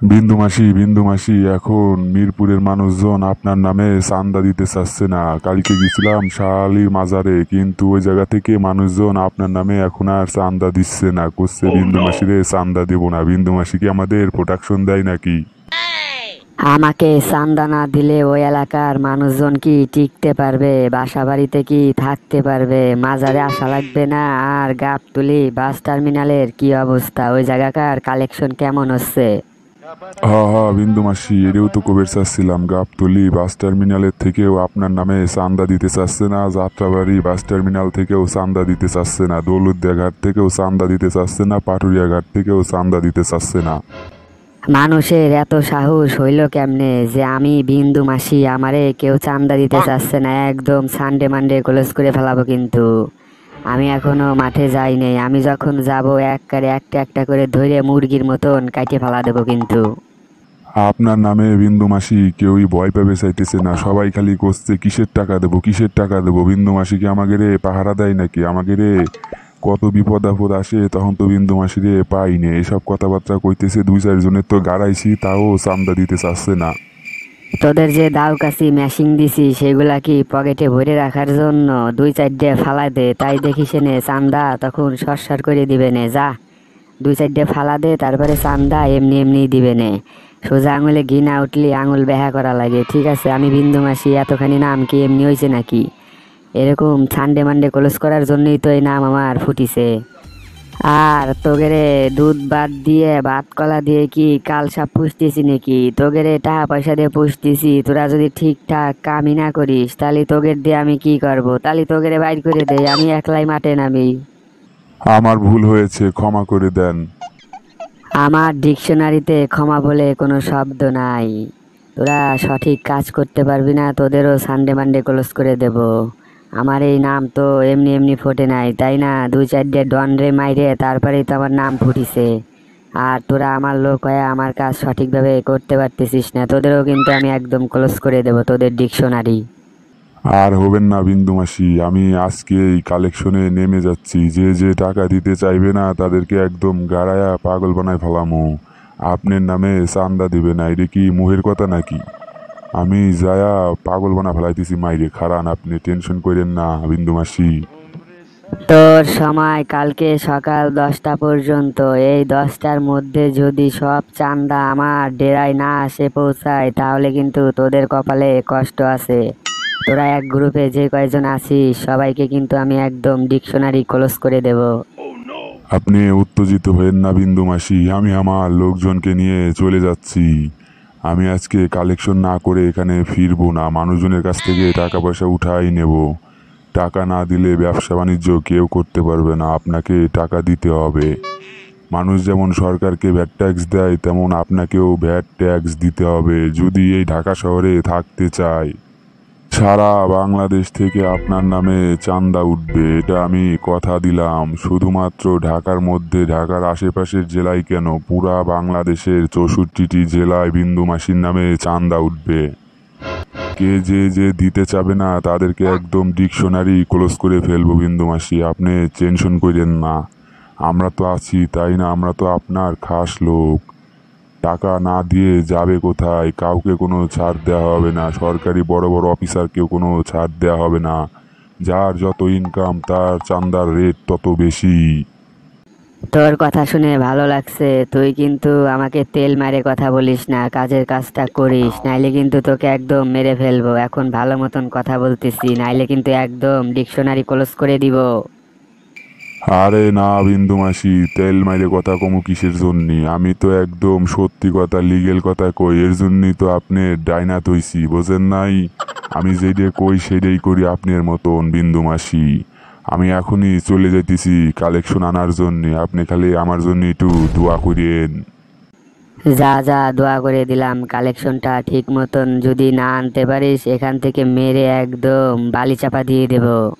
বিন্দু মাসি বিন্দু মাসি এখন মিরপুরের মানুষজন আপনার নামে চান্দা দিতে চাচ্ছে না। কালকে গেছিলাম শালির মাজারে কিন্তু ওই জায়গা থেকে মানুষজন আপনার নামে এখন আর চান্দা দিচ্ছে না। করছে বিন্দু মাসিরে চান্দা দেবো না। বিন্দু মাসি কি আমাদের প্রোটেকশন দেয় নাকি? আমাকে চান্দা না দিলে ওই এলাকার মানুষজন কি টিকতে পারবে? বাসা বাড়িতে কি থাকতে পারবে? মাজারে আসা লাগবে না? আর গাবতুলি বাস টার্মিনালের কি অবস্থা? ওই জায়গাকার কালেকশন কেমন হচ্ছে? হা হা বিন্দু মাসি এটাও তো কবের চাচ্ছিলাম। গাবতলি বাস টার্মিনালের থেকেও আপনার নামে চান্দা দিতে চাচ্ছে না। যাত্রাবাড়ি বাস টার্মিনাল থেকেও চান্দা দিতে চাচ্ছে না। থেকেও চান্দা দিতে চাচ্ছে না। পাটুরিয়া ঘাট থেকেও চান্দা দিতে চাচ্ছে না। মানুষের এত সাহস হইল কেমনে যে আমি বিন্দু মাসি আমারে কেউ চান্দা দিতে চাচ্ছে না। একদম সানডে মানডে ক্লোজ করে ফেলাবো কিন্তু। আমি এখনও মাঠে যাই নাই আমি যখন যাব এক করে একটা একটা করে ধরে মুরগির মতন কাটে ফেলা দেবো কিন্তু। আপনার নামে বিন্দু মাসি কেউই ভয় পাবে চাইতেছে না। সবাই খালি করছে কিসের টাকা দেবো, কিসের টাকা দেবো? বিন্দু মাসি কি আমাকে রে পাহারা দেয় নাকি? আমাকে রে কত বিপদ আপদ আসে, তখন তো বিন্দু মাসি রে পাই নে। এসব কথাবার্তা কইতেছে দুই চারজনের তো গাড়াইছি, তাও চান্দা দিতে চাচ্ছে না। তোদের যে দাও কাছি ম্যাশিং দিছি, সেগুলা কি পকেটে ভরে রাখার জন্য দুই চারটে ফালা দে? তাই দেখিস নে, চান্দা তখন সরসর করে দিবে নে, যা। দুই চারটে ফালা দে, তারপরে চান্দা এমনি এমনি দিবে নে। সোজা আঙুলে ঘি না উঠলে আঙুল বেহা করা লাগে, ঠিক আছে? আমি বিন্দু মাসি, এতখানি নাম কি এমনি হয়েছে নাকি? এরকম ছান্ডে মান্ডে ক্লোজ করার জন্যই তো এই নাম আমার ফুটিছে। আর তোগেরে দুধ বাদ দিয়ে ভাত কলা দিয়ে কি কাল সাপ পুষতেছি নাকি? তোগেরে টাকা পয়সা দিয়ে পুষতেছি তোরা যদি ঠিকঠাক কামই না করিস তাহলে তোগের দিয়ে আমি কি করব? তাহলে তোগেরে বাইর করে দেই আমি একলাই মাঠে নামি। আমার ভুল হয়েছে ক্ষমা করে দেন। আমার ডিকশনারিতে ক্ষমা বলে কোনো শব্দ নাই। তোরা সঠিক কাজ করতে পারবি না তোদেরও সানডে মানডে ক্লোজ করে দেব। আমার এই নাম তো এমনি এমনি ফোটে নাই, তাই না? দুই চারটে ডন রে মাইরে তারপরেই তো আমার নাম ফুটিছে। আর তোরা আমার লোক হয়ে আমার কাজ সঠিকভাবে করতে পারতেছিস না, তোদেরও কিন্তু আমি একদম ক্লোজ করে দেব, তোদের ডিকশনারি। আর হবেন না বিন্দু মাসি, আমি আজকে এই কালেকশনে নেমে যাচ্ছি, যে যে টাকা দিতে চাইবে না তাদেরকে একদম গাড়ায়া পাগল বানায় ফেলামো। আপনার নামে চান্দা দিবে না, এটা কি মুহের কথা নাকি? আমি যায়া পাগল বানা ফেলাইতেছি মাইরে খারান আপনি টেনশন করেন না বিন্দু মাসি। তোর সময় কালকে সকাল দশটা পর্যন্ত এই দশটার মধ্যে যদি সব চান্দা আমার ডেরায় না আসে পৌঁছায় তাহলে কিন্তু তোদের কপালে কষ্ট আছে। তোরা এক গ্রুপে যে কয়জন আছিস সবাইকে কিন্তু আমি একদম ডিকশনারি ক্লোজ করে দেব। আপনি উত্তেজিত হয়েন না বিন্দু মাসি আমি আমার লোকজনকে নিয়ে চলে যাচ্ছি। আমি আজকে কালেকশন না করে এখানে ফিরবো না। মানুষজনের কাছ থেকে টাকা পয়সা উঠাই নেব। টাকা না দিলে ব্যবসা বাণিজ্য কেউ করতে পারবে না। আপনাকে টাকা দিতে হবে। মানুষ যেমন সরকারকে ভ্যাট ট্যাক্স দেয়, তেমন আপনাকেও ভ্যাট ট্যাক্স দিতে হবে। যদি এই ঢাকা শহরে থাকতে চায়। সারা বাংলাদেশ থেকে আপনার নামে চান্দা উঠবে, এটা আমি কথা দিলাম। শুধুমাত্র ঢাকার মধ্যে, ঢাকার আশেপাশের জেলায় কেন? পুরা বাংলাদেশের চৌষট্টিটি জেলায় বিন্দু মাসির নামে চান্দা উঠবে। কে যে যে দিতে চাবে না, তাদেরকে একদম ডিকশনারি ক্লোজ করে ফেলব বিন্দু মাসি, আপনি টেনশন করেন না। আমরা তো আছি, তাই না? আমরা তো আপনার খাস লোক। টাকা না দিয়ে যাবে কোথায়? কাউকে কোনো ছাড় দেওয়া হবে না। সরকারি বড় বড় অফিসারকেও কোনো ছাড় দেওয়া হবে না। যার যত ইনকাম তার চান্দার রেট তত বেশি। তোর কথা শুনে ভালো লাগছে। তুই কিন্তু আমাকে তেল মারে কথা বলিস না, কাজের কাজটা করিস। নাইলে কিন্তু তোকে একদম মেরে ফেলব। এখন ভালো মতন কথা বলতেছি, নাইলে কিন্তু একদম ডিকশনারি ক্লোজ করে দিব। আরে না, বিন্দু মাসি, তেল মাইরে কথা কমু কিসের জন্য? আমি তো একদম সত্যি কথা লিগেল কথা কই, এর জন্যই তো আপনি ডাইনা তৈছি বোঝেন নাই? আমি যেটা কই, সেটাই করি আপনার মতন, বিন্দু মাসি। আমি এখনই চলে যাইতেছি কালেকশন আনার জন্য, আপনি খালি আমার জন্য একটু দোয়া করিয়েন। যা যা, দোয়া করে দিলাম কালেকশনটা ঠিক মতন যদি না আনতে পারিস, এখান থেকে মেরে একদম বালি চাপা দিয়ে দেবো।